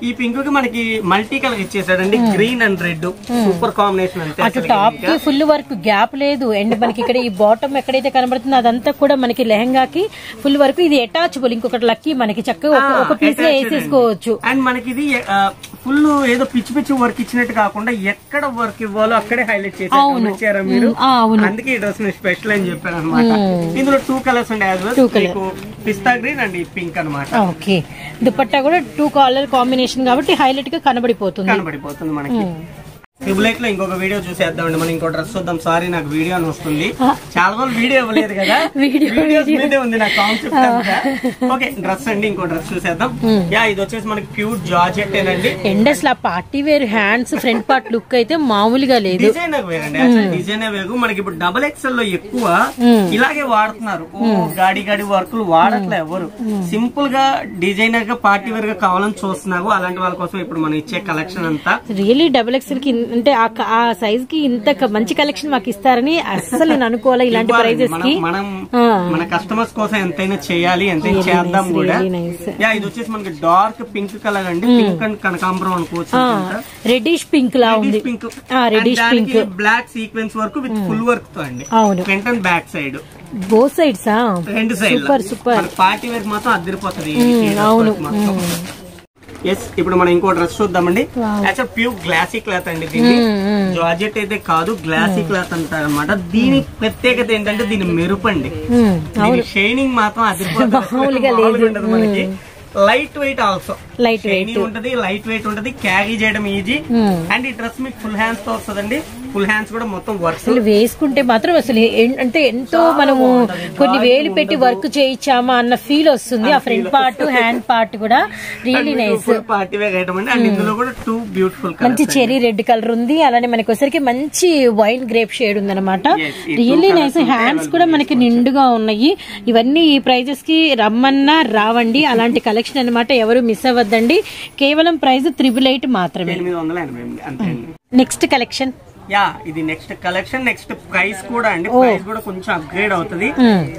ఈ పింక్కి మనకి multi colour ఇచ్చేసాడండి green and. Red super combination అటు టాప్. కి ఫుల్ వర్క్ గ్యాప్ లేదు. అండ్ మనకి ఇక్కడ ఈ బాటమ్ ఎక్కడైతే కనబడుతుందో అదంతా కూడా మనకి లెహంగాకి ఫుల్ వర్క్ ఇది అటాచబుల్. ఇంకొకటి లక్కీ మనకి చక్కగా ఒక- పీస్లో వేసేసుకోవచ్చు. అండ్. మనకి ఇది ఫుల్ ఏదో పిచ్చి పిచ్చి వర్క్ ఇచ్చినట్టు కాకుండా ఎక్కడ వర్క్ ఇవ్వాలో అక్కడే హైలైట్ గమనించారా మీరు. అందుకే ఈ డ్రెస్ స్పెషల్ అని చెప్పాను అనమాట ఇందులో టూ కలర్స్ ఉండే పిస్తా గ్రీన్ అండ్ పింక్ అనమాట ఓకే. దుపట్టా కూడా టూ కలర్ కాంబినేషన్ కాబట్టి హైలైట్గా కనబడిపోతుంది. కనబడిపోతుంది మనకి. ట్రిబులైట్లో ఇంకొక వీడియో చూసేద్దామండి. మనం ఇంకో డ్రెస్ చూద్దాం. సారీ నాకు వీడియో అని వస్తుంది. చాలా రోజులు వీడియో ఇవ్వలేదు కదా? *laughs* వీడియో, వీడియోస్ ఉంది నా కాన్సెప్ట్ ఓకే డ్రెస్ అండి ఇంకో డ్రెస్ చూసేద్దాం. యా ఇది వచ్చేసి మనకి ప్యూర్ జార్జెట్ అండ్ అసలు ఆ party wear hands front part look అయితే మామూలుగా లేదు. డిజైనర్ వేర్ అండి. డిజైనర్ వేరు మనకి ఇప్పుడు డబల్ ఎక్స్ఎల్లో ఎక్కువ ఇలాగే వాడుతున్నారు. గాడి గాడి వర్కులు వాడట్లే ఎవరు. సింపుల్గా డిజైనర్గా పార్టీ వేర్గా కావాలని చూస్తున్నారు అలాంటి వాళ్ళ కోసం ఇప్పుడు మనం ఇచ్చే కలెక్షన్ అంతా. రియలీ డబుల్ ఎక్స్ఎల్కి అంటే ఆ సైజ్కి ఇంత మంచి కలెక్షన్ మాకు ఇస్తారని అస్సలు నేను అనుకోవాలి ఇలాంటి. ప్రైజెస్కి. మనం కస్టమర్స్ కోసం ఎంతైనా చేయాలి ఎంతైనా చేద్దాం కూడా. ఇది వచ్చేసి మనకి డార్క్ పింక్ కలర్ అండి. పింక్ అండ్ కనకాంబరం అనుకోవచ్చు రెడ్డిష్ పింక్ లా ఉంది. Pink reddish pink black sequence work with full వర్క్తో అండి. అవును. Front and back side both sides రెండు side super super party wear మాత్రం అద్దరిపోతుంది అవును. ఎస్ ఇప్పుడు మనం ఇంకో డ్రెస్ చూద్దామండి. యాక్చువల్ ప్యూర్ గ్లాసీ క్లాత్ అండి దీన్ని జార్జెట్ అయితే కాదు గ్లాసీ క్లాత్ అంటారు అనమాట దీని ప్రత్యేకత ఏంటంటే దీని మెరుపు అండి. షైనింగ్ మాత్రం *laughs* ఉండదు మనకి. Light weight also light weight ఉంటది లైట్ వెయిట్ ఉంటది క్యారీ చేయడం ఈజీ. అండ్ ఈ డ్రెస్ మీకు ఫుల్ హ్యాండ్స్తో వస్తుందండి. ఫుల్ హ్యాండ్స్ కూడా మొత్తం అసలు వేసుకుంటే మాత్రం అసలు అంటే ఎంతో మనము కొన్ని వేలు పెట్టి వర్క్ చేయించామా అన్న ఫీల్ వస్తుంది. ఆ ఫ్రంట్ పార్ట్ హ్యాండ్ పార్ట్ కూడా రియలీ నైస్ పార్టీ అండి. అండ్ ఇందులో కూడా టూ బ్యూటిఫుల్ మంచి చెరీ రెడ్ కలర్ ఉంది. అలానే మనకి వచ్చరికి మంచి వైన్ గ్రేప్ షేడ్ ఉంది అనమాట రియల్లీ నైస్ హ్యాండ్స్ కూడా మనకి నిండుగా ఉన్నాయి. ఇవన్నీ ఈ ప్రైజెస్కి రమ్మన్నా రావండి. అలాంటి కలెక్షన్ అన్నమాట ఎవరు మిస్ అవ్వద్దండి కేవలం ప్రైస్ త్రిబుల్ ఎయిట్ మాత్రమే. Next collection. యా ఇది నెక్స్ట్ కలెక్షన్ నెక్స్ట్ ప్రైస్ కూడా అండి. ప్రైస్ కూడా కొంచెం అప్గ్రేడ్ అవుతుంది.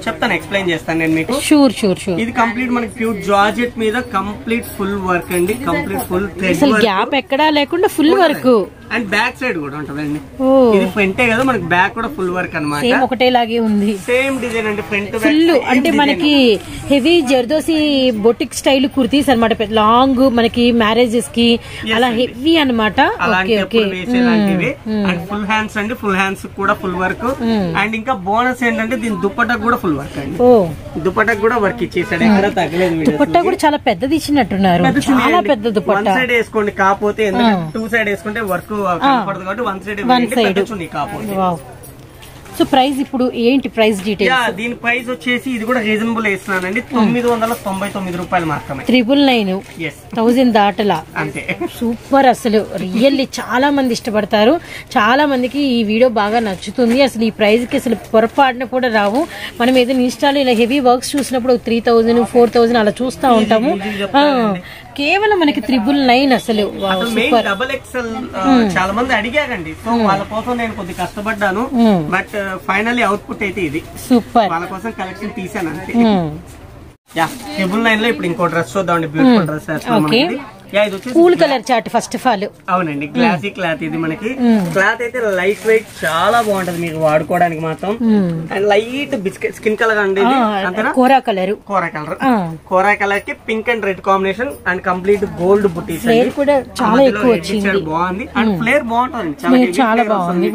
చెప్తాను ఎక్స్ప్లెయిన్ చేస్తాను నేను మీకు. షూర్ షూర్ షూర్ ఇది కంప్లీట్ మనకి ప్యూర్ జార్జెట్ మీద కంప్లీట్ ఫుల్ వర్క్ అండి. కంప్లీట్ ఫుల్ గ్యాప్ ఎక్కడా లేకుండా full work. And back side కూడా ఉంటదండి ఇది ఫ్రంటే కదా మనకి బ్యాక్ కూడా ఫుల్ వర్క్ అన్నమాట. సేమ్ ఒకటేలాగే ఉంది. సేమ్ డిజైన్ అండి ఫ్రంట్ ఫుల్ అంటే మనకి heavy zardozi boutique style kurtis అనమాట లాంగ్ మనకి మ్యారేజెస్కి అలా హెవీ అనమాట అండ్ ఫుల్ హ్యాండ్స్ అండి ఫుల్ హ్యాండ్స్ కూడా ఫుల్ వర్క్ అండ్ ఇంకా బోనస్ ఏంటంటే దీని దుప్పటకు కూడా ఫుల్ వర్క్ అండి. దుప్పటకు కూడా వర్క్ ఇచ్చేసాడు ఎక్కడ తగ్గలేదు దుపట్టా కూడా చాలా పెద్దది ఇచ్చినట్టున్నారు. చాలా పెద్ద వన్ దుపట్టా సైడ్ వేసుకోండి కాకపోతే టూ సైడ్ వేసుకుంటే వర్క్ కనపడదు కాబట్టి one side wow so price ఇప్పుడు ఏంటి ప్రైస్ యా డీటెయిల్స్ దీని ప్రైస్ వచ్చేసి ఇది కూడా రీజనబుల్ వేస్తున్నానండి. తొమ్మిది వందల తొంభై తొమ్మిది రూపాయలు మాత్రమే. త్రిబుల్ నైన్ థౌజండ్ దాటలా. అంతే. సూపర్ అసలు. రియల్లీ చాలా మంది ఇష్టపడతారు. చాలా మందికి ఈ వీడియో బాగా నచ్చుతుంది. అసలు ఈ ప్రైస్కి అసలు పొరపాటున కూడా రావు. మనం ఏదైనా ఇన్స్టాలో ఇలా హెవీ వర్క్స్ చూసినప్పుడు త్రీ థౌజండ్ ఫోర్ థౌజండ్ అలా చూస్తా ఉంటాము. కేవలం మనకి త్రిబుల్ నైన్ అసలు. డబల్ ఎక్సెల్ చాలా మంది అడిగారండి. సో వాళ్ళ కోసం నేను కొద్ది కష్టపడ్డాను. బట్ ఫైనల్లీ అవుట్పుట్ అయితే ఇది. సూపర్ వాళ్ళ కోసం కలెక్షన్ తీసాను అంతే. ట్రిబుల్ నైన్లో ఇప్పుడు ఇంకో డ్రెస్ చూద్దామండి. Beautiful dress cool colour chart first of all. అవునండి గ్లాసీ క్లాత్ ఇది మనకి. క్లాత్ అయితే లైట్ వెయిట్ చాలా బాగుంటది మీకు వాడుకోవడానికి మాత్రం. And light biscuit skin colour అండి కోరా కలర్ కోరా కలర్ కోరా కలర్కి pink and red combination and complete gold butis flare కూడా చాలా ఎక్కువ వచ్చింది. బాగుంది. అండ్ ఫ్లేర్ బాగుంటుంది చాలా బాగుంది.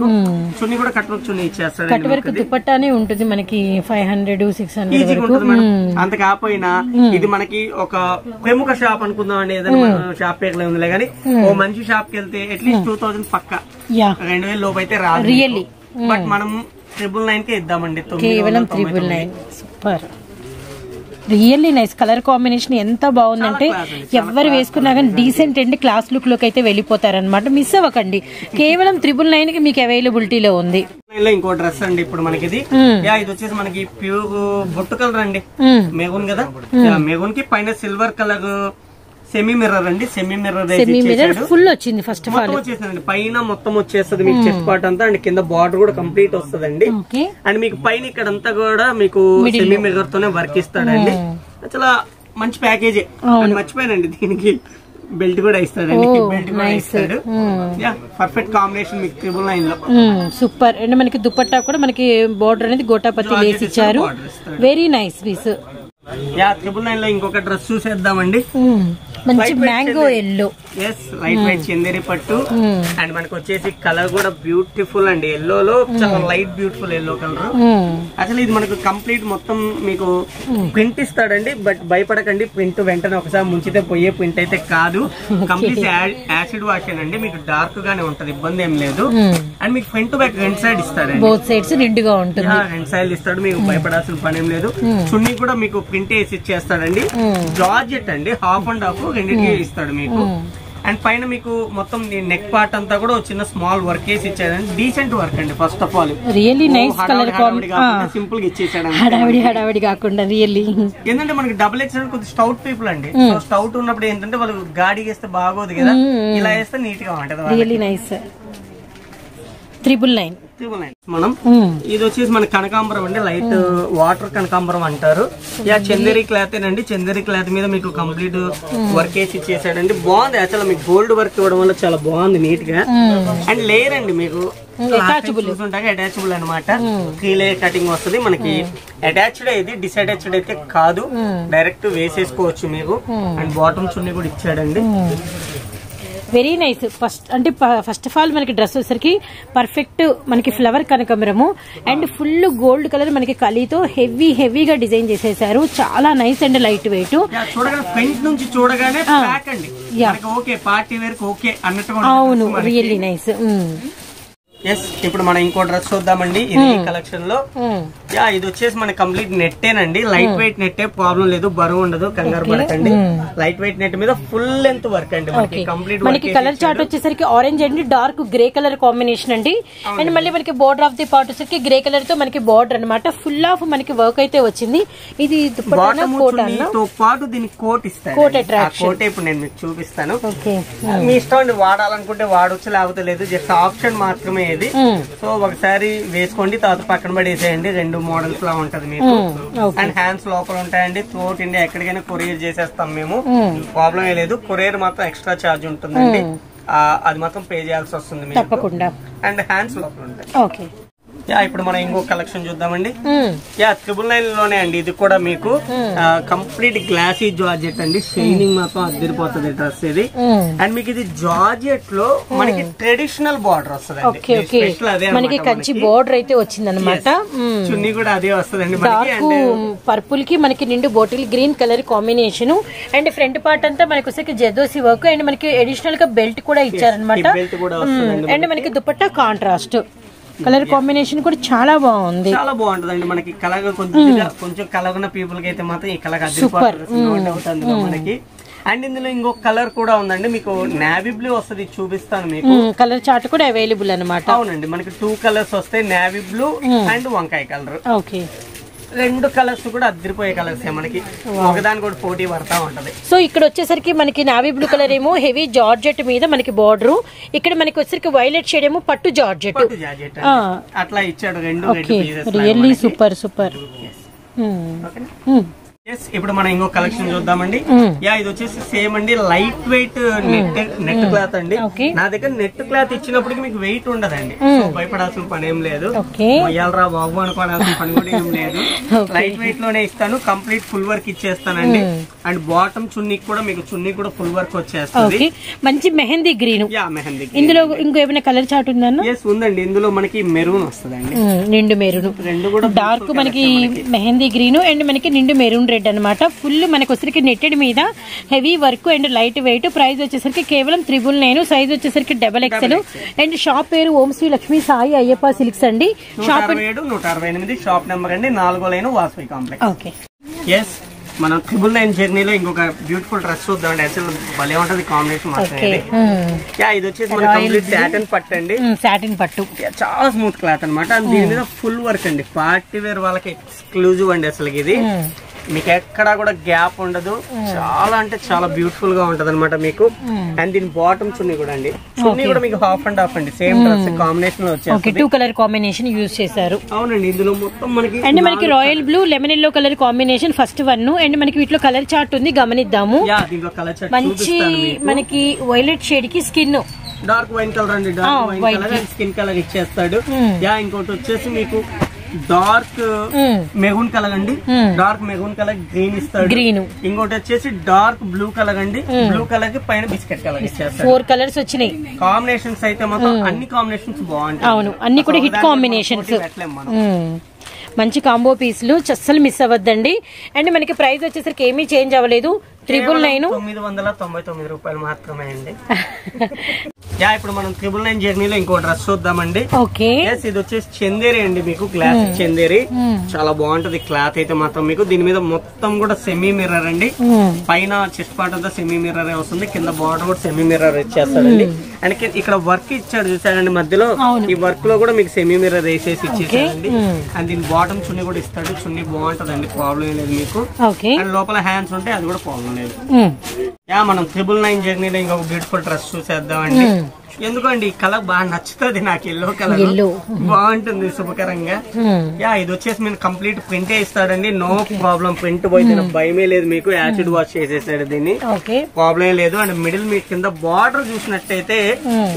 చున్నీ కూడా కట్ వర్క్ చున్నీ ఇచ్చేస్తాడు కట్ వరకు దుపట్టానే ఉంటుంది మనకి ఫైవ్ హండ్రెడ్ సిక్స్ హండ్రెడ్ అంత కాకపోయినా ఇది మనకి ఒక ప్రముఖ షాప్ అనుకుందాం అండి. ఏదైనా షాప్ పేర్లే ఉందిలే కానీ ఓ మంచి షాప్కి వెళ్తే అట్లీస్ట్ టూ థౌసండ్ పక్క. యా. రెండు వేల లోపు అయితే రాదు Really? బట్ మనం ట్రిపుల్ నైన్ కే ఇద్దామండి. కేవలం తొమ్మిది. Nine super. Really nice colour combination ఎంత బాగుందంటే ఎవరు వేసుకున్నా కానీ డీసెంట్ అండి క్లాస్ లుక్లోకి అయితే వెళ్ళిపోతారనమాట మిస్ అవ్వకండి. కేవలం త్రిబుల్ నైన్కి మీకు అవైలబిలిటీలో ఉంది. ఇంకో డ్రెస్ అండి ఇప్పుడు మనకి ఇది ఇది వచ్చేసి మనకి ప్యూర్ బొట్టు కలర్ అండి. మెగూన్ కదా? మెగూన్కి పైన సిల్వర్ కలర్ సెమీ మిర్రర్ అండి. Semi mirror semi mirror full వచ్చింది ఫస్ట్ ఆఫ్ ఆల్ వచ్చేసిందండి. పైన మొత్తం వచ్చేస్తుంది మీకు చెస్ట్ పార్ట్ అంతా అండ్ కింద బార్డర్ కూడా కంప్లీట్ వస్తుందండి. అండ్ మీకు పైన ఇక్కడంతా కూడా మీకు సెమీ మిర్రర్ తోనే వర్క్ ఇస్తాడండి. చాలా మంచి ప్యాకేజీ అండ్ మర్చిపోయానండి దీనికి. బెల్ట్ కూడా ఇస్తాడండి. బెల్ట్ కూడా ఇస్తాడు. యా పర్ఫెక్ట్ కాంబినేషన్ మీకు ట్రిపుల్ నైన్లో. సూపర్ అండ్ మనకి దుపట్టా కూడా మనకి బోర్డర్ అనేది గోటాపతి లేసి ఇచ్చారు. Very nice piece yeah triple నైన్లో ఇంకొక డ్రెస్ చూసేద్దామండి. మంచి మ్యాంగో ఎల్లో ఎస్ లైట్ వైట్ చందేరి పట్టు. అండ్ మనకు వచ్చేసి కలర్ కూడా బ్యూటిఫుల్ అండి. ఎల్లో లో చాలా లైట్ బ్యూటిఫుల్ ఎల్లో కలర్ అసలు ఇది మనకు కంప్లీట్ మొత్తం మీకు ప్రింట్ ఇస్తాడండి బట్ భయపడకండి ప్రింట్ వెంటనే ఒకసారి ముంచితే పోయే ప్రింట్ అయితే కాదు. కంప్లీట్ యాసిడ్ వాష్ అండి. మీకు డార్క్ గానే ఉంటది ఇబ్బంది ఏం లేదు. అండ్ మీకు ఫ్రంట్ బ్యాక్ రెండు సైడ్ ఇస్తాడండి. బోత్ సైడ్స్ నిండుగా ఉంటుంది. ఆ, రెండు సైడ్లు ఇస్తాడు మీకు భయపడాల్సిన పని ఏం లేదు. చున్నీ కూడా మీకు ప్రింట్ వేసి ఇచ్చేస్తాడండి. జార్జెట్ అండి హాఫ్ అండ్ హాఫ్ రెండింటికి ఇస్తాడు మీకు. అండ్ పైన మీకు మొత్తం నెక్ పార్ట్ అంతా కూడా చిన్న స్మాల్ వర్క్ వేసి ఇచ్చాడండి డీసెంట్ వర్క్ అండి first of all. Really nice colour సింపుల్గా ఇచ్చేసాడు హడావిడి హడావిడి కాకుండా రియల్లీ ఏంటంటే మనకి డబుల్ ఎక్స్ కొద్ది స్టౌట్ పీపుల్ అండి. స్టౌట్ ఉన్నప్పుడు ఏంటంటే వాళ్ళు గాడి వేస్తే బాగోదు కదా. ఇలా వేస్తే నీట్గా ఉంటది వాళ్ళకి. రియల్లీ నైస్ త్రిబుల్ నైన్ మనం ఇది వచ్చేసి మన కనకాంబరం అండి లైట్ వాటర్ కనకాంబరం అంటారు. యా చందేరి క్లాత్ అండి చందేరి క్లాత్ మీద మీకు కంప్లీట్ వర్క్ వేసి ఇచ్చేసాడండి. బాగుంది. అసలు మీకు గోల్డ్ వర్క్ ఇవ్వడం వల్ల చాలా బాగుంది నీట్గా అండ్ లేయర్ అండి మీకు. అటాచబుల్ అనమాట లేయర్ కటింగ్ వస్తుంది. మనకి అటాచ్డ్ ఇది డిసటాచ్డ్ అయితే కాదు. డైరెక్ట్ వేసేసుకోవచ్చు మీకు. అండ్ బాటమ్ చున్నీ కూడా ఇచ్చాడండి. Very nice. ఫస్ట్ అంటే ఫస్ట్ ఆఫ్ ఆల్ మనకి డ్రెస్ వచ్చేసరికి పర్ఫెక్ట్ మనకి ఫ్లవర్ కనకమరము. అండ్ ఫుల్ గోల్డ్ కలర్ మనకి కలితో హెవీ హెవీగా డిజైన్ చేసేసారు. చాలా nice and light weight. Front నుంచి చూడగానే ఓకే పార్టీ వేర్ ఓకే అన్నట్టుగా అవును రియల్లీ నైస్ ఎస్ ఇప్పుడు మనం ఇంకో డ్రెస్ చూద్దామండి. ఇది కలెక్షన్లో. యా ఇది వచ్చేసి మన కంప్లీట్ నెట్టేనండి. లైట్ వెయిట్ నెట్టే ప్రాబ్లం లేదు. బరువు ఉండదు కంగారు పడకండి. లైట్ వెయిట్ నెట్ మీద ఫుల్ లెంత్ వర్క్ అండి మనకి. కంప్లీట్ మనకి కలర్ చార్ట్ వచ్చేసరికి ఆరెంజ్ అండి డార్క్ గ్రే కలర్ కాంబినేషన్ అండి. అండ్ మళ్ళీ మనకి బోర్డర్ ఆఫ్ ది పార్ట్ వచ్చేసరికి గ్రే కలర్తో మనకి బోర్డర్ అన్నమాట. ఫుల్ ఆఫ్ మనకి వర్క్ అయితే వచ్చింది. ఇది కోట్తో పాటు దీనికి కోట్ ఇస్తాను attraction. కోట్ ఇప్పుడు నేను మీకు చూపిస్తాను. మీ ఇష్టం అండి వాడాలనుకుంటే వాడొచ్చు లేకపోతే లేదు. జస్ట్ ఆప్షన్ మాత్రమే ఇది. సో ఒకసారి వేసుకోండి తర్వాత పక్కన పడేసేయండి. రెండు మోడల్స్ లా ఉంటది మీకు అండ్ హ్యాండ్స్ లోపల ఉంటాయండి. త్రోట్ ఇండియా ఎక్కడికైనా కొరియర్ చేసేస్తాం మేము. ప్రాబ్లం ఏ లేదు. కొరియర్ మాత్రం ఎక్స్ట్రా చార్జ్ ఉంటుందండి. అది మాత్రం పే చేయాల్సి వస్తుంది మీకు. తప్పకుండా. అండ్ హ్యాండ్స్ లోపల ఉంటాయి. యా ఇప్పుడు మనం ఇంకో కలెక్షన్ చూద్దామండి. యా ట్రిపుల్ నైన్లోనే అండి ఇది కూడా మీకు కంప్లీట్ గ్లాసీ జార్జెట్ అండి. షైనింగ్ మాత్రం అద్దరిపోతుంది డ్రెస్ ఇది. అండ్ మీకు ఇది జార్జెట్లో మనకి ట్రెడిషనల్ బార్డర్ వస్తుంది స్పెషల్ అదే మనకి కంచి బోర్డర్ అయితే వచ్చింది అనమాట చున్నీ కూడా అదే డార్క్ పర్పుల్కి మనకి నిండు bottle green colour combination. And front part అంతా మనకి జదోసి వర్క్. అండ్ మనకి అడిషనల్గా బెల్ట్ కూడా ఇచ్చారనమాట అండ్ మనకి. దుపట్టా కాంట్రాస్ట్ కలర్ కాంబినేషన్ కూడా చాలా బాగుంది. చాలా బాగుంటదండి మనకి కలగ కొంచెం కొంచెం కలగన పీపుల్కి అయితే మాత్రం ఈ కలర్ అదిరిపోతుంది మనకి. అండ్ ఇందులో ఇంకొక కలర్ కూడా ఉందండి. మీకు నావీ బ్లూ వస్తుంది చూపిస్తాను మీకు. కలర్ చార్ట్ కూడా అవైలబుల్ అనమాట అవునండి మనకి టూ కలర్స్ వస్తాయి నావీ బ్లూ అండ్ వంకాయ కలర్. ఓకే. రెండు కలర్స్ కూడా అద్దరిపోయే కలర్స్ మనకి. ఒకదాని కూడా పోటీ పడతా ఉంటది. సో ఇక్కడ వచ్చేసరికి మనకి నావీ బ్లూ కలర్ ఏమో హెవీ జార్జెట్ మీద మనకి బార్డర్. ఇక్కడ మనకి వచ్చేసరికి వైలెట్ షేడ్ ఏమో పట్టు జార్జెట్. అట్లా ఇచ్చాడు రెండు రియల్లీ సూపర్ సూపర్. ఇప్పుడు మనం ఇంకో కలెక్షన్ చూద్దామండి. యా ఇది వచ్చేసి సేమ్ అండి light weight net net cloth అండి. నా దగ్గర నెట్ క్లాత్ ఇచ్చినప్పటికి మీకు వెయిట్ ఉండదండి. సో భయపడాల్సిన పని ఏం లేదు. మొయ్యాలరా బాబు అనుకోవాల్సిన పని కూడా ఏం లేదు. *laughs* లైట్ వెయిట్లోనే ఇస్తాను కంప్లీట్ ఫుల్ వర్క్ ఇచ్చేస్తానండి. అండ్ బాటమ్ చున్నీకి కూడా మీకు చున్నీ కూడా ఫుల్ వర్క్ వచ్చేస్తుంది. మంచి మెహందీ గ్రీన్. మెహందీ ఇందులో ఇంకో ఏమైనా కలర్ చార్ట్ ఉందన్న? ఎస్ ఉందండి. ఇందులో మనకి మెరూన్ వస్తుందండి. నిండు మెరూన్. రెండు కూడా డార్క్ మనకి మెహందీ గ్రీన్ అండ్ మనకి నిండు మెరూన్ రెడ్ అన్నమాట. ఫుల్ మనకి వచ్చేసరికి నెట్టెడ్ మీద heavy work and light weight. Price వచ్చేసరికి కేవలం త్రిబుల్ నైన్. సైజ్ వచ్చేసరికి డబల్ ఎక్సెల్. అండ్ షాప్ పేరు ఓం శ్రీ లక్ష్మీ సాయి అయ్యప్ప సిల్క్స్ అండి. ఏడు నూట అరవై ఎనిమిది షాప్ నెంబర్ అండి నాలుగో line Vasavi complex. Okay. Yes మనం ట్రిపుల్ నైన్ జర్నీలో ఇంకొక బ్యూటిఫుల్ డ్రెస్ చూద్దామండి అసలు భలే ఉంటది కాంబినేషన్ మాత్రం ఓకే ఇది. యా ఇది వచ్చేసి మన కంప్లీట్ సాటన్ పట్టు అండి. సాటిన్ పట్టు. Yeah, చాలా స్మూత్ క్లాత్ అనమాట దీని మీద ఫుల్ వర్క్ అండి. పార్టీ వేర్ వాళ్ళకి ఎక్స్క్లూజివ్ అండి అసలు ఇది. మీకు ఎక్కడా కూడా గ్యాప్ ఉండదు. చాలా అంటే చాలా బ్యూటిఫుల్గా ఉంటది అనమాట మీకు అండ్ దీని బాటమ్ చున్నీ కూడా అండి. చున్నీ కూడా మీకు హాఫ్ అండ్ హాఫ్ అండి. సేమ్ డ్రెస్ కాంబినేషన్లో ఓకే వచ్చేస్తుంది టూ కలర్ కాంబినేషన్ యూజ్ చేశారు. అవునండి ఇందులో మొత్తం మనకి అండ్ మనకి royal blue lemon yellow colour combination first one and మనకి వీటిలో కలర్ చార్ట్ ఉంది గమనిద్దాము. యా దీంట్లో కలర్ చార్ట్ మంచి మనకి వైలెట్ షేడ్కి స్కిన్ డార్క్ వైన్ కలర్ అండి dark wine colour and skin colour ఇచ్చేస్తాడు. యా ఇంకోటి వచ్చేసి మీకు డార్క్ మెరూన్ కలర్ అండి. డార్క్ మెరూన్ కలర్ గ్రీన్ ఇస్తాడు. గ్రీన్. ఇంకోటి వచ్చేసి డార్క్ బ్లూ కలర్ అండి. బ్లూ కలర్కి పైన బిస్కెట్ కలర్ ఇచ్చేస్తాడు ఫోర్ కలర్స్ వచ్చినాయి. కాంబినేషన్స్ అయితే మాత్రం అన్ని కాంబినేషన్స్ బాగుంటాయి. అవును. అన్ని కూడా హిట్ కాంబినేషన్స్. మంచి కాంబో పీసులు. అస్సలు మిస్ అవ్వద్దండి. అండ్ మనకి ప్రైస్ వచ్చేసరికి ఏమీ చేంజ్ అవ్వలేదు. ట్రిపుల్ నైన్ తొమ్మిది వందల తొంభై తొమ్మిది రూపాయలు మాత్రమే అండి. యా ఇప్పుడు మనం ట్రిపుల్ నైన్ జర్నీలో ఇంకో డ్రెస్ చూద్దామండి. ఓకే. ఇది వచ్చేసి చందేరి అండి మీకు క్లాసిక్ చందేరి. చాలా బాగుంటది క్లాత్ అయితే మాత్రం మీకు. దీని మీద మొత్తం కూడా సెమీ మిర్రర్ అండి. పైన చెస్ట్ పార్ట్ అంతా సెమీ మిర్రర్ వస్తుంది కింద బార్డర్ కూడా సెమీ మిర్రర్ ఇచ్చేస్తాడండి అండ్ ఇక్కడ వర్క్ ఇచ్చాడు చూసాడండి మధ్యలో. ఈ వర్క్లో కూడా మీకు సెమీ మిర్రర్ వేసేసి ఇచ్చేసాడండి అండ్ దీని బాటమ్ చున్నీ కూడా ఇస్తాడు. చున్నీ బాగుంటదండి ప్రాబ్లం లేదు మీకు. అండ్ లోపల హ్యాండ్స్ ఉంటాయి అది కూడా ప్రాబ్లం యా మనం ట్రిపుల్ నైన్ జర్నీలో ఇంకొక బ్యూటిఫుల్ డ్రెస్ చూసేద్దామండి. ఎందుకండి ఈ కలర్ బాగా నచ్చుతుంది నాకు ఎల్లో కలర్. బాగుంటుంది శుభకరంగా. యా ఇది వచ్చేసి మీరు కంప్లీట్ ప్రింటే ఇస్తాడండి. నో ప్రాబ్లం ప్రింట్ పోయితే నాకు భయమే లేదు మీకు. యాసిడ్ వాష్ చేసేసాడు దీన్ని. ప్రాబ్లం లేదు. అండ్ మిడిల్ మీ కింద బార్డర్ చూసినట్టయితే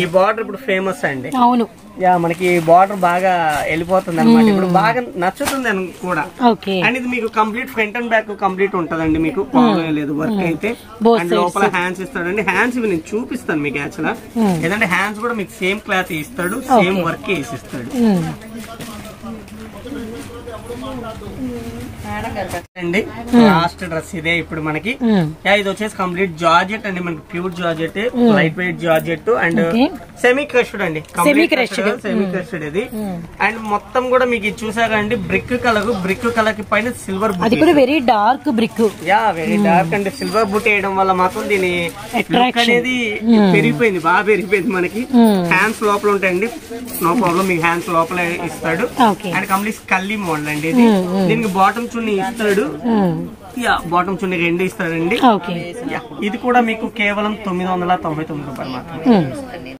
ఈ బార్డర్ ఇప్పుడు ఫేమస్ అండి. అవును. యా మనకి బార్డర్ బాగా వెళ్ళిపోతుంది అనమాట ఇప్పుడు బాగా నచ్చుతుంది అని కూడా. అండ్ ఇది మీకు complete front and back complete ఉంటదండి మీకు. ప్రాబ్లం లేదు వర్క్ అయితే. Both అండ్ లోపల హ్యాండ్స్ ఇస్తాడండి. హ్యాండ్స్ ఇవి నేను చూపిస్తాను మీకు యాక్చువల్ ఏదంటే హ్యాండ్స్ కూడా మీకు సేమ్ క్లాత్ ఇస్తాడు సేమ్ వర్క్ వేసి ఇస్తాడు అండి లాస్ట్ డ్రెస్ ఇదే ఇప్పుడు మనకి. యా ఇది వచ్చేసి కంప్లీట్ జార్జెట్ అండి మనకి. Pure georgette light weight georgette and. Semi crushed అండి. సెమీ క్రష్డ్ ఇది. అండ్ మొత్తం కూడా మీకు ఇది చూసాక అండి? బ్రిక్ కలర్ బ్రిక్ కలర్కి పైన సిల్వర్ అది కూడా very dark brick yeah very dark and. Silver boot వేయడం వల్ల మాత్రం దీని అనేది పెరిగిపోయింది బాగా పెరిగిపోయింది మనకి. హ్యాండ్స్ లోపల ఉంటాయండి. నో ప్రాబ్లం మీకు హ్యాండ్స్ లోపల ఇస్తాడు. అండ్ కంప్లీట్ కల్లీ మోడల్ అండి ఇది. దీనికి బాటమ్ చున్నీ ఇస్తాడు. యా బాటమ్ చున్నీ రెండు ఇస్తాడండి. ఇది కూడా మీకు కేవలం తొమ్మిది వందల తొంభై తొమ్మిది రూపాయలు మాత్రమే.